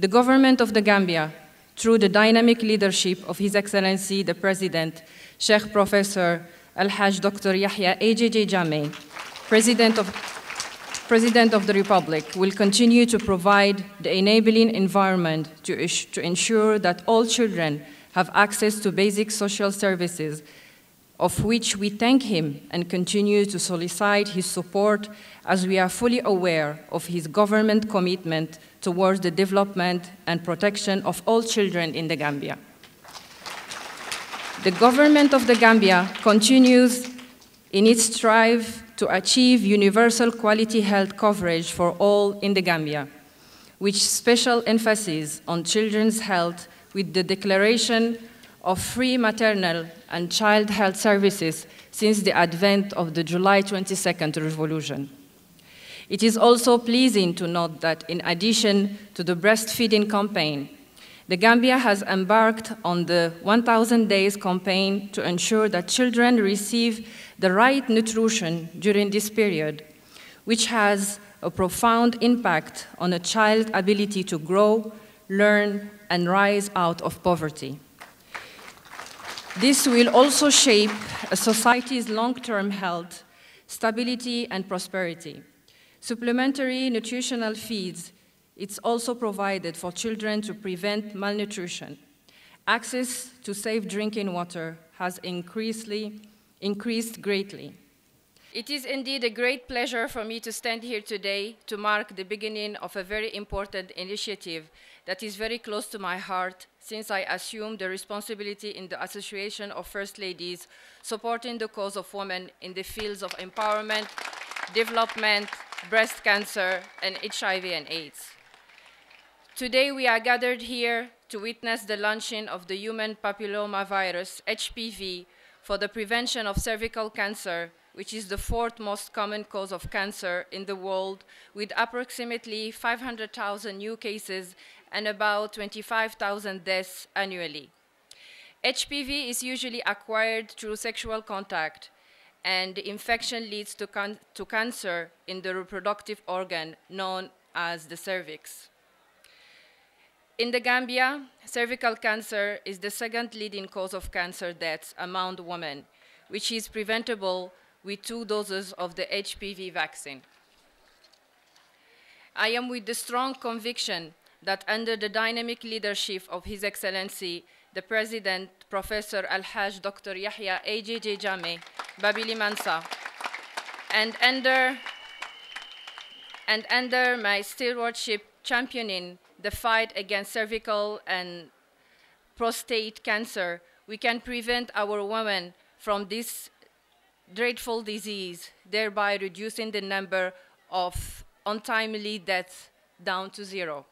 The government of the Gambia, through the dynamic leadership of His Excellency the President, Sheikh Professor Al-Hajj Dr. Yahya AJJ Jammeh, President of, President of the Republic, will continue to provide the enabling environment to, to ensure that all children have access to basic social services of which we thank him and continue to solicit his support as we are fully aware of his government commitment towards the development and protection of all children in the Gambia. The government of the Gambia continues in its strive to achieve universal quality health coverage for all in the Gambia, with special emphasis on children's health with the declaration of free maternal and child health services since the advent of the July 22nd revolution. It is also pleasing to note that in addition to the breastfeeding campaign, the Gambia has embarked on the 1,000 Days campaign to ensure that children receive the right nutrition during this period, which has a profound impact on a child's ability to grow, learn, and rise out of poverty. This will also shape a society's long-term health, stability, and prosperity. Supplementary nutritional feeds it's also provided for children to prevent malnutrition. Access to safe drinking water has increased greatly. It is indeed a great pleasure for me to stand here today to mark the beginning of a very important initiative that is very close to my heart since I assumed the responsibility in the Association of First Ladies supporting the cause of women in the fields of empowerment, development, breast cancer, and HIV and AIDS. Today we are gathered here to witness the launching of the human papillomavirus, HPV, for the prevention of cervical cancer which is the fourth most common cause of cancer in the world, with approximately 500,000 new cases and about 25,000 deaths annually. HPV is usually acquired through sexual contact, and infection leads to, to cancer in the reproductive organ known as the cervix. In the Gambia, cervical cancer is the second leading cause of cancer deaths among women, which is preventable with two doses of the HPV vaccine. I am with the strong conviction that under the dynamic leadership of His Excellency, the President, Professor Al-Hajj Dr. Yahya AJJ Jammeh, Babili Mansa, and under, and under my stewardship championing the fight against cervical and prostate cancer, we can prevent our women from this dreadful disease, thereby reducing the number of untimely deaths down to zero.